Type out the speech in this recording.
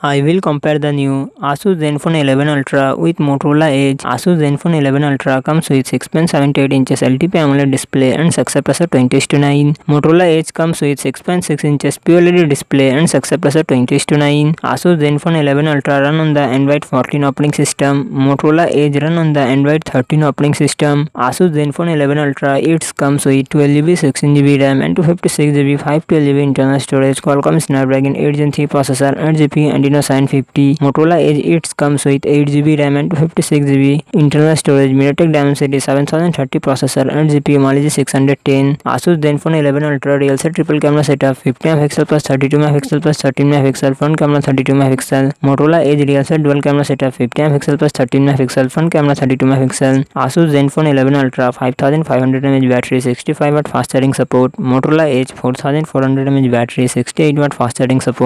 I will compare the new Asus Zenfone 11 Ultra with Motorola Edge. Asus Zenfone 11 Ultra comes with 6.78 inches LTP AMOLED display and success pressure 20 to 9. Motorola Edge comes with 6.6 inches QLED display and success pressure 20 to 9. Asus Zenfone 11 Ultra run on the Android 14 operating system. Motorola Edge run on the Android 13 operating system. Asus Zenfone 11 Ultra it comes with 12GB 16GB RAM and 256GB 512GB internal storage. Qualcomm Snapdragon 8 Gen 3 processor and GPU and रेडिनो seven fifty Motorola edge it's comes with eight G B RAM and fifty six G B internal storage MediaTek Dimensity seven thousand thirty processor and G P Mali G six hundred ten Asus Zenfone eleven ultra rear से triple camera setup fifty M pixel plus thirty two megapixel plus thirteen megapixel front camera thirty two megapixel Motorola edge rear से dual camera setup fifty M pixel plus thirteen megapixel front camera thirty two megapixel Asus Zenfone eleven ultra five thousand five hundred M H battery sixty five watt fast charging support Motorola edge four thousand four hundred M H battery sixty eight watt fast charging support